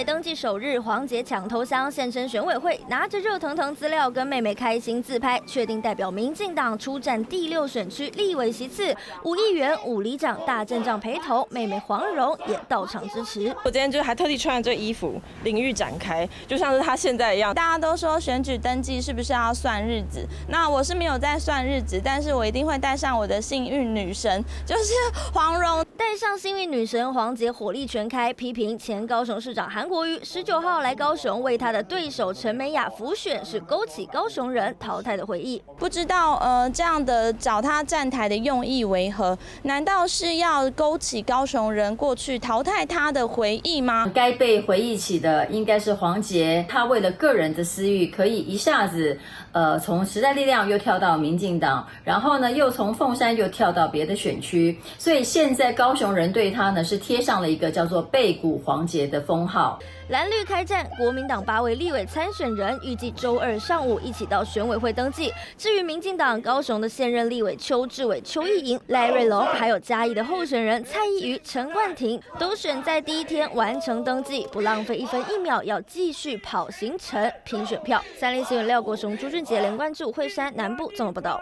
委登记首日，黄杰抢头香现身选委会，拿着热腾腾资料跟妹妹开心自拍，确定代表民进党出战第六选区立委席次。五议员、五里长大阵仗陪同，妹妹黄蓉也到场支持。我今天就还特地穿了这衣服，领域展开，就像是他现在一样。大家都说选举登记是不是要算日子？那我是没有在算日子，但是我一定会带上我的幸运女神，就是黄蓉。带上幸运女神黄杰，火力全开，批评前高雄市长韩国瑜十九号来高雄为他的对手陈美雅辅选，是勾起高雄人淘汰的回忆。不知道呃这样的找他站台的用意为何？难道是要勾起高雄人过去淘汰他的回忆吗？该被回忆起的应该是黄杰，他为了个人的私欲，可以一下子呃从时代力量又跳到民进党，然后呢又从凤山又跳到别的选区，所以现在高。高雄人对他呢是贴上了一个叫做“背骨黄杰”的封号。蓝绿开战，国民党八位立委参选人预计周二上午一起到选委会登记。至于民进党高雄的现任立委邱志伟、邱意莹、赖瑞龙，还有嘉义的候选人蔡依瑜、陈冠廷，都选在第一天完成登记，不浪费一分一秒，要继续跑行程拼选票。三立新闻廖国雄、朱俊杰连贯驻惠山南部综合报道。